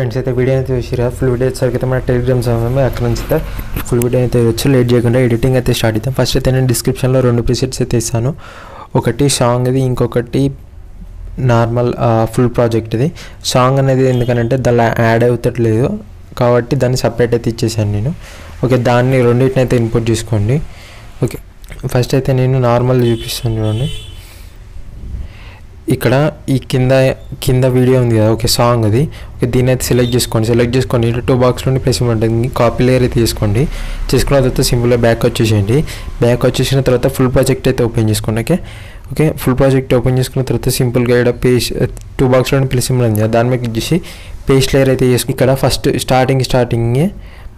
Friends అయితే video అయితే చూసిరా? ఫుల్ వీడియో వచ్చేసరికి అయితే మన టెలిగ్రామ్ సమయం అక్కడ నుంచి అయితే ఫుల్ వీడియో అయితే వచ్చి లేట్ చేయకుండా ఎడిటింగ్ అయితే స్టార్ట్ అవుతాం ఫస్ట్ అయితే నేను డిస్క్రిప్షన్లో రెండు ప్రిసెట్స్ అయితే ఇస్తాను. ఒకటి సాంగ్ ఇది ఇంకొకటి నార్మల్ ఫుల్ ప్రాజెక్ట్ ఇది. సాంగ్ అనేది ఎందుకనంటే దానిలో యాడ్ అవుతట్లేదు కాబట్టి దాన్ని సపరేట్ అయితే ఇచ్చేసాను నేను. ఓకే దాన్ని రెండింటిని అయితే ఇన్పుట్ చేసుకోండి. ఓకే ఫస్ట్ అయితే నేను నార్మల్ చూపిస్తాను చూడండి. ఇక్కడ ఈ కింద కింద వీడియో ఉంది కదా ఓకే సాంగ్ అది. ఓకే దీన్ని అయితే సెలెక్ట్ చేసుకోండి. సెలెక్ట్ చేసుకోండి టూ బాక్స్ నుండి ప్రెస్ ఉంటుంది కాపీ లేయర్ అయితే తీసుకోండి. చేసుకున్న తర్వాత సింపుల్గా బ్యాక్ వచ్చేసేయండి. బ్యాక్ వచ్చేసిన తర్వాత ఫుల్ ప్రాజెక్ట్ అయితే ఓపెన్ చేసుకోండి okay okay full project open చేసుకున్న తర్వాత సింపుల్గా ఇక్కడ పేస్ట్ టూ బాక్స్లో ప్లస్ సింబల్ ఉంది దాని మీద క్లిక్ చేసి పేస్ట్ లేయర్ అయితే చేసుకుని ఇక్కడ ఫస్ట్ స్టార్టింగ్ స్టార్టింగ్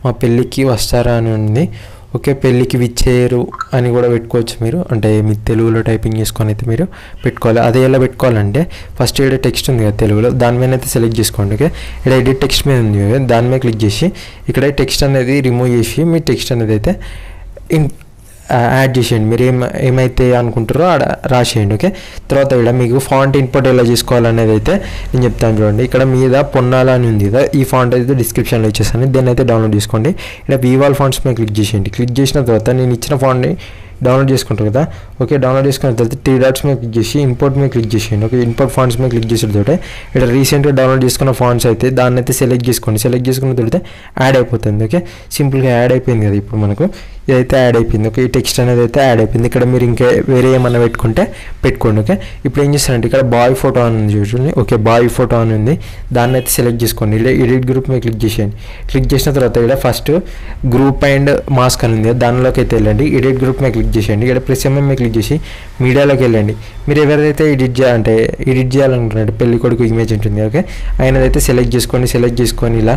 మా పెళ్ళికి వస్తారా అని ఉంది. ఓకే పెళ్ళికి విచ్చేయరు అని కూడా పెట్టుకోవచ్చు మీరు. అంటే మీ తెలుగులో టైపింగ్ చేసుకొని అయితే మీరు పెట్టుకోవాలి. అదే ఎలా పెట్టుకోవాలంటే ఫస్ట్ ఇక్కడ టెక్స్ట్ ఉంది కదా తెలుగులో దాని మీద అయితే సెలెక్ట్ చేసుకోండి ఓకే? ఇక్కడ ఎడిట్ టెక్స్ట్ మీద ఉంది దాని మీద క్లిక్ చేసి ఇక్కడ టెక్స్ట్ అనేది రిమూవ్ చేసి మీ టెక్స్ట్ అనేది అయితే ఇన్ యాడ్ చేసేయండి. మీరు ఏం ఏమైతే అనుకుంటారో ఆడ రాసేయండి ఓకే? తర్వాత ఇక్కడ మీకు ఫాంట్ ఇన్పుట్ ఎలా చేసుకోవాలనేది అయితే నేను చెప్తాను చూడండి. ఇక్కడ మీద పొన్నాల అని ఉంది కదా ఈ ఫాంట్ అయితే డిస్క్రిప్షన్లో ఇచ్చేసాను. దీన్ని అయితే డౌన్లోడ్ చేసుకోండి. ఇక్కడ వీవాల్ ఫాంట్స్ మీద క్లిక్ చేసేయండి. క్లిక్ చేసిన తర్వాత నేను ఇచ్చిన ఫాంట్ని డౌన్లోడ్ చేసుకుంటారు కదా? ఓకే డౌన్లోడ్ చేసుకున్న తర్వాత త్రీ డాట్స్ మీద క్లిక్ చేసి ఇంపోర్ట్ మీద క్లిక్ చేసేయండి. ఓకే ఇంపోర్ట్ ఫాంట్స్ మీద క్లిక్ చేసిన తోటే ఇక్కడ రీసెంట్గా డౌన్లోడ్ చేసుకున్న ఫాంట్స్ అయితే దాన్ని అయితే సెలెక్ట్ చేసుకోండి. సెలెక్ట్ చేసుకున్న తోటే యాడ్ అయిపోతుంది. ఓకే సింపుల్గా యాడ్ అయిపోయింది కదా ఇప్పుడు మనకు? ఇదైతే యాడ్ అయిపోయింది. ఓకే ఈ టెక్స్ట్ అనేది అయితే యాడ్ అయిపోయింది. ఇక్కడ మీరు ఇంకా వేరే ఏమన్నా పెట్టుకుంటే పెట్టుకోండి. ఓకే ఇప్పుడు ఏం చేస్తారంటే ఇక్కడ బాయ్ ఫోటో అని ఉంది చూడండి. ఓకే బాయ్ ఫోటో అని ఉంది. దాన్ని అయితే సెలెక్ట్ చేసుకోండి. ఇలా ఎడిట్ గ్రూప్ మీద క్లిక్ చేసేయండి. క్లిక్ చేసిన తర్వాత ఇక్కడ ఫస్ట్ గ్రూప్ అండ్ మాస్క్ అని ఉంది దానిలోకి అయితే వెళ్ళండి. ఎడిట్ గ్రూప్ మీద క్లిక్ చేసేయండి. ఇక్కడ ప్లస్ ఎంఎం క్లిక్ చేసి మీడియాలోకి వెళ్ళండి. మీరు ఎవరైతే ఎడిట్ చేయాలంటే ఎడిట్ చేయాలనుకుంటున్నారు పెళ్ళి కొడుకు ఇమేజ్ ఉంటుంది ఓకే? ఆయనదైతే సెలెక్ట్ చేసుకోండి సెలెక్ట్ చేసుకొని ఇలా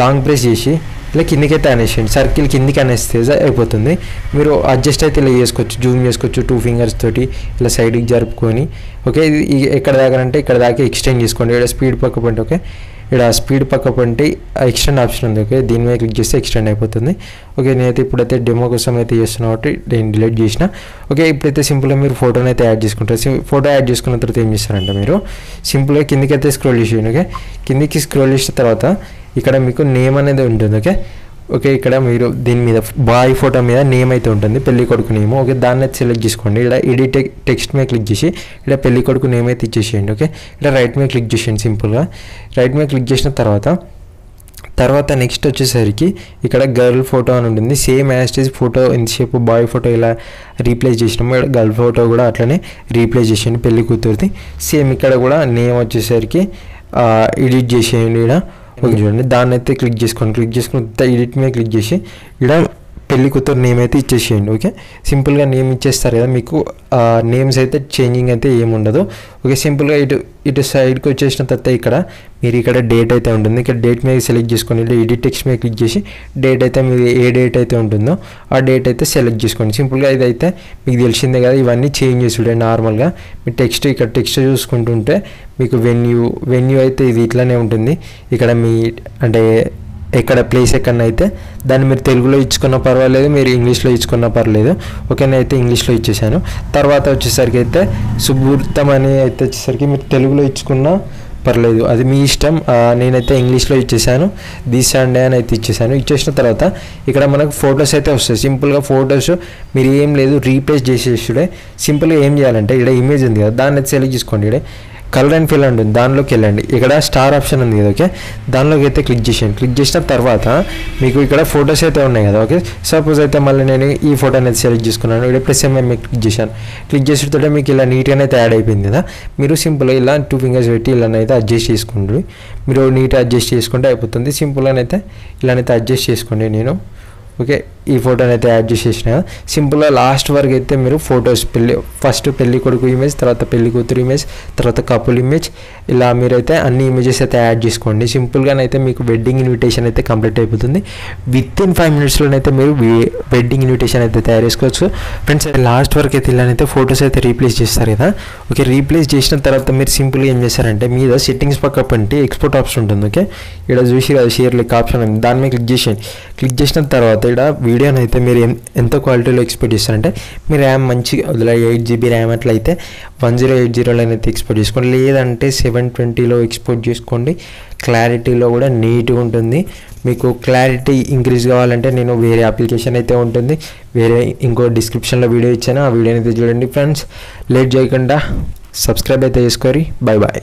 లాంగ్ ప్రెస్ చేసి ఇలా కిందికైతే అనేసేయండి. సర్కిల్ కిందికి అనేస్తే అయిపోతుంది. మీరు అడ్జస్ట్ అయితే ఇలా చేసుకోవచ్చు. జూమ్ చేసుకోవచ్చు టూ ఫింగర్స్ తోటి ఇలా సైడ్కి జరుపుకొని ఓకే? ఇది ఎక్కడ దాకా అంటే ఇక్కడ దాకా ఎక్స్టెండ్ చేసుకోండి. ఇక్కడ స్పీడ్ పక్క పంటే ఓకే? ఇక్కడ స్పీడ్ పక్క పంటి ఎక్స్టెండ్ ఆప్షన్ ఉంది ఓకే? దీని మీద క్లిక్ చేస్తే ఎక్స్టెండ్ అయిపోతుంది. ఓకే నేనైతే ఇప్పుడైతే డెమో కోసం అయితే చేస్తున్నా కాబట్టి నేను డిలీట్ చేసిన. ఓకే ఇప్పుడైతే సింపుల్గా మీరు ఫోటోని అయితే యాడ్ చేసుకుంటారు. ఫోటో యాడ్ చేసుకున్న తర్వాత ఏం చేస్తారంటే మీరు సింపుల్గా కిందికి అయితే స్క్రోల్ చేసేయండి ఓకే? కిందికి స్క్రోల్ చేసిన తర్వాత ఇక్కడ మీకు నేమ్ అనేది ఉంటుంది ఓకే? ఓకే ఇక్కడ మీరు దీని మీద బాయ్ ఫోటో మీద నేమ్ అయితే ఉంటుంది పెళ్ళి కొడుకు నేమ్. ఓకే దాన్ని సెలెక్ట్ చేసుకోండి. ఇక్కడ ఎడిట్ టెక్స్ట్ మీద క్లిక్ చేసి ఇక్కడ పెళ్ళి కొడుకు నేమ్ అయితే ఇచ్చేసేయండి ఓకే? ఇక్కడ రైట్ మీద క్లిక్ చేసేయండి సింపుల్గా రైట్ మీద క్లిక్ చేసిన తర్వాత తర్వాత నెక్స్ట్ వచ్చేసరికి ఇక్కడ గర్ల్ ఫోటో అని ఉంటుంది. సేమ్ యాస్టేజ్ ఫోటో ఎంతసేపు బాయ్ ఫోటో ఇలా రీప్లేస్ చేసినాము ఇక్కడ గర్ల్ ఫోటో కూడా అట్లనే రీప్లేస్ చేసేయండి పెళ్ళి కూతురిది. సేమ్ ఇక్కడ కూడా నేమ్ వచ్చేసరికి ఎడిట్ చేసేయండి ఇక్కడ. ఉంది చూడండి. దాన్ని అయితే క్లిక్ చేసుకోండి క్లిక్ చేసుకుని ఎడిట్ మీద క్లిక్ చేసి ఇక్కడ పెళ్ళి కూతురు నేమ్ అయితే ఇచ్చేసేయండి ఓకే? సింపుల్గా నేమ్ ఇచ్చేస్తారు కదా మీకు. నేమ్స్ అయితే చేంజింగ్ అయితే ఏముండదు ఓకే సింపుల్గా ఇటు ఇటు సైడ్కి వచ్చేసిన తర్వాత ఇక్కడ మీరు ఇక్కడ డేట్ అయితే ఉంటుంది. ఇక్కడ డేట్ మీద సెలెక్ట్ చేసుకోండి ఇలా ఎడిట్ టెక్స్ట్ మీద క్లిక్ చేసి డేట్ అయితే మీరు ఏ డేట్ అయితే ఉంటుందో ఆ డేట్ అయితే సెలెక్ట్ చేసుకోండి. సింపుల్గా ఇదైతే మీకు తెలిసిందే కదా ఇవన్నీ చేంజ్ చేసుడే నార్మల్గా. మీ టెక్స్ట్ ఇక్కడ టెక్స్ట్ చూసుకుంటుంటే మీకు వెన్యూ వెన్యూ అయితే ఇది ఇట్లానే ఉంటుంది. ఇక్కడ మీ అంటే ఎక్కడ ప్లేస్ ఎక్కడనైతే దాన్ని మీరు తెలుగులో ఇచ్చుకున్నా పర్వాలేదు మీరు ఇంగ్లీష్లో ఇచ్చుకున్నా పర్లేదు. ఓకే అయితే ఇంగ్లీష్లో ఇచ్చేసాను. తర్వాత వచ్చేసరికి అయితే సుబూర్తం అని అయితే వచ్చేసరికి మీరు తెలుగులో ఇచ్చుకున్నా పర్లేదు. అది మీ ఇష్టం. నేనైతే ఇంగ్లీష్లో ఇచ్చేసాను. ది సండే అని అయితే ఇచ్చేసాను. ఇచ్చేసిన తర్వాత ఇక్కడ మనకు ఫొటోస్ అయితే వస్తాయి. సింపుల్గా ఫొటోస్ మీరు ఏం లేదు రీప్లేస్ చేసేసుడే సింపుల్గా ఏం చేయాలంటే ఇక్కడ ఇమేజ్ ఉంది కదా దాన్ని అయితే సెలెక్ట్ చేసుకోండి. ఇక్కడ కలర్ అండ్ ఫిల్ ఉంటుంది. దానిలోకి వెళ్ళండి. ఇక్కడ స్టార్ ఆప్షన్ ఉంది కదా ఓకే? దానిలోకి అయితే క్లిక్ చేసేయండి. క్లిక్ చేసిన తర్వాత మీకు ఇక్కడ ఫొటోస్ అయితే ఉన్నాయి కదా ఓకే? సపోజ్ అయితే మళ్ళీ నేను ఈ ఫోటో అనేది సెలెక్ట్ చేసుకున్నాను. ఇక్కడ ప్లస్ ఎంఎం క్లిక్ చేశాను. క్లిక్ చేసేటప్పుడు మీకు ఇలా నీట్గా అయితే యాడ్ అయిపోయింది కదా? మీరు సింపుల్గా ఇలా టూ ఫింగర్స్ పెట్టి ఇలానైతే అడ్జస్ట్ చేసుకోండి. మీరు నీట్గా అడ్జస్ట్ చేసుకుంటే అయిపోతుంది. సింపుల్గానైతే ఇలానైతే అడ్జస్ట్ చేసుకోండి నేను. ఓకే ఈ ఫోటోని అయితే యాడ్ చేసేసిన. సింపుల్గా లాస్ట్ వరకు అయితే మీరు ఫొటోస్ పెళ్ళి ఫస్ట్ పెళ్ళి కొడుకు ఇమేజ్ తర్వాత పెళ్ళి కూతురు ఇమేజ్ తర్వాత కపుల్ ఇమేజ్ ఇలా మీరైతే అన్ని ఇమేజెస్ అయితే యాడ్ చేసుకోండి. సింపుల్గానైతే మీకు వెడ్డింగ్ ఇన్విటేషన్ అయితే కంప్లీట్ అయిపోతుంది. విత్ ఇన్ ఫైవ్ మినిట్స్లోనైతే మీరు వెడ్డింగ్ ఇన్విటేషన్ అయితే తయారు చేసుకోవచ్చు. ఫ్రెండ్స్ లాస్ట్ వరకు అయితే ఇలానైతే ఫొటోస్ అయితే రీప్లేస్ చేస్తారు కదా. ఓకే రీప్లేస్ చేసిన తర్వాత మీరు సింపుల్గా ఏం చేస్తారంటే మీద సెట్టింగ్స్ పక్క పంటి ఎక్స్పోర్ట్ ఆప్షన్ ఉంటుంది. ఓకే ఇక్కడ చూసి కదా షేర్ లెక్క ఆప్షన్ ఉంది దాని మీద క్లిక్ చేసేయండి. క్లిక్ చేసిన తర్వాత ఇక్కడ వీడియోని అయితే మీరు ఎంత క్వాలిటీలో ఎక్స్పెక్ట్ చేస్తారంటే మీ ర్యామ్ మంచి ఎయిట్ జీబీ ర్యామ్ అట్లయితే వన్ జీరో ఎయిట్ జీరోలో అయితే ఎక్స్పోర్ట్ చేసుకోండి. లేదంటే సెవెన్ ట్వంటీలో ఎక్స్పోర్ట్ చేసుకోండి. క్లారిటీలో కూడా నీట్గా ఉంటుంది. మీకు క్లారిటీ ఇంక్రీజ్ కావాలంటే నేను వేరే అప్లికేషన్ అయితే ఉంటుంది. వేరే ఇంకో డిస్క్రిప్షన్లో వీడియో ఇచ్చాను. ఆ వీడియోని అయితే చూడండి ఫ్రెండ్స్. లేట్ చేయకుండా సబ్స్క్రైబ్ అయితే చేసుకోరి. Bye bye